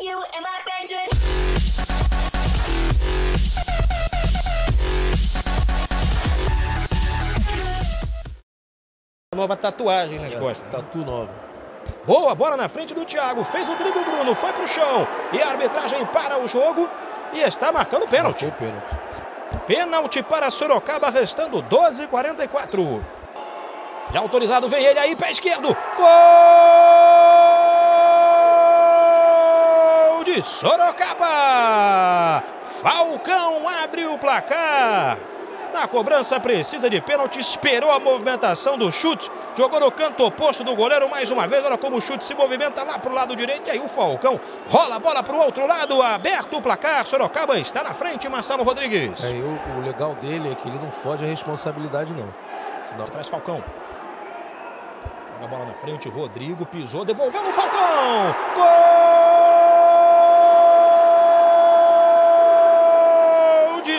You and my friends would Nova tatuagem nas É, costas. tatu nova. Boa bola na frente do Thiago. Fez o drible Bruno, foi pro chão. E a arbitragem para o jogo e está marcando pênalti. Marcou pênalti. Pênalti para Sorocaba, restando 12 h 44. Já autorizado, vem ele aí, pé esquerdo. Gol de Sorocaba! Falcão abre o placar. Na cobrança precisa de pênalti, esperou a movimentação do chute, jogou no canto oposto do goleiro mais uma vez. Olha como o chute se movimenta lá para o lado direito. E aí o Falcão rola a bola para o outro lado, aberto o placar. Sorocaba está na frente, Marcelo Rodrigues. É, o, o legal dele é que ele não foge à responsabilidade, não. Não. Traz Falcão. Joga a bola na frente, Rodrigo pisou, devolveu no Falcão. Gol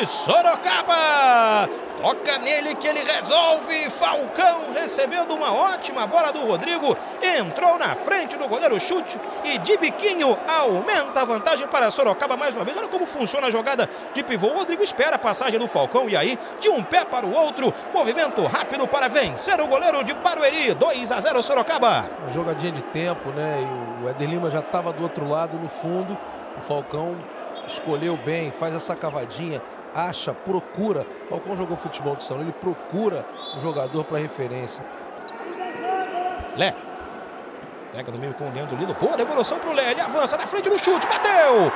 Sorocaba. Toca nele que ele resolve. Falcão recebendo uma ótima bola do Rodrigo. Entrou na frente do goleiro chute e de biquinho aumenta a vantagem para Sorocaba mais uma vez. Olha como funciona a jogada de pivô. O Rodrigo espera a passagem do Falcão e aí de um pé para o outro. Movimento rápido para vencer o goleiro de Barueri. 2 a 0 Sorocaba. Uma jogadinha de tempo, né? E o Éder Lima já estava do outro lado, no fundo. O Falcão escolheu bem, faz essa cavadinha, acha, procura. O Falcão jogou futebol de São Paulo, ele procura um jogador para referência. Lé. Entrega no meio com o Leandro Lino. Boa devolução para o Lé. Ele avança na frente do chute. Bateu.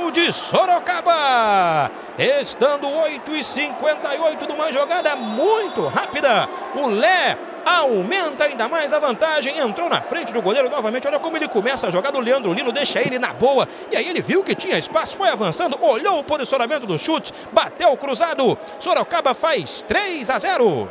Gol de Sorocaba. Estando 8 e 58 de uma jogada muito rápida. O Lé aumenta ainda mais a vantagem. Entrou na frente do goleiro novamente. Olha como ele começa a jogar do Leandro Lino. Deixa ele na boa. E aí ele viu que tinha espaço. Foi avançando. Olhou o posicionamento do chute. Bateu cruzado. Sorocaba faz 3 a 0.